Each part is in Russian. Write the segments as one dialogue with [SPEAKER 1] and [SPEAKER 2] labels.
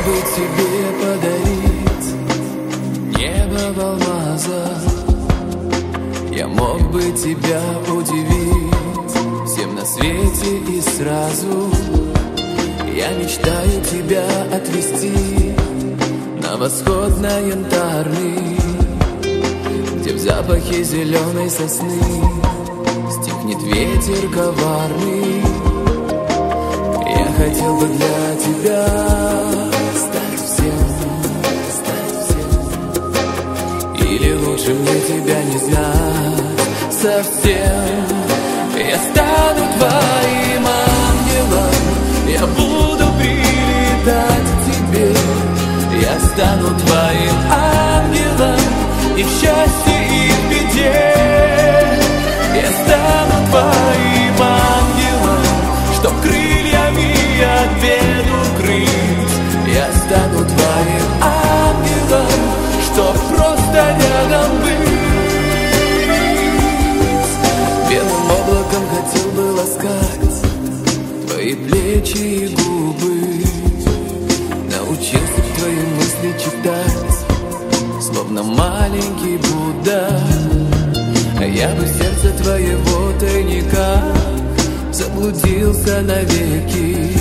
[SPEAKER 1] Бы тебе подарить небо в алмазах Я мог бы тебя удивить всем на свете и сразу. Я мечтаю тебя отвезти на восход на янтарный Где в запахе зеленой сосны стихнет ветер коварный. Я хотел бы для тебя Лучше мне тебя не знать. Совсем Я стану твоим ангелом. Я буду Твои плечи и губы. Научился твои мысли читать Словно маленький Будда. А я бы сердце твоего тайника Заблудился навеки.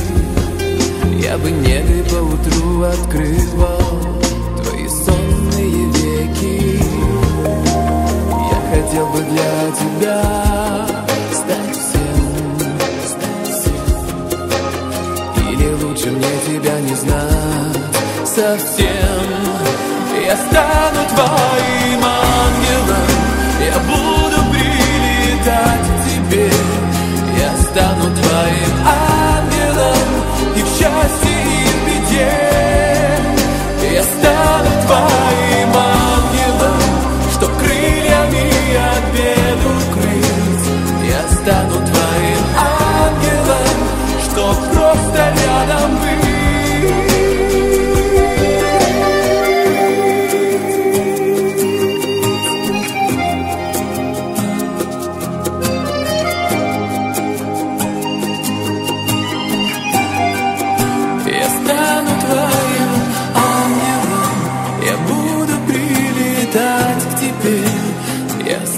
[SPEAKER 1] Я бы негой поутру открывал Твои сонные веки. Я хотел бы для тебя лучше мне тебя не знать совсем. Я стану твоим ангелом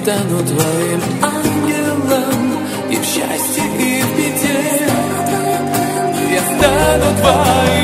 [SPEAKER 1] стану твоим ангелом. И в счастье, и в беде Я стану твоим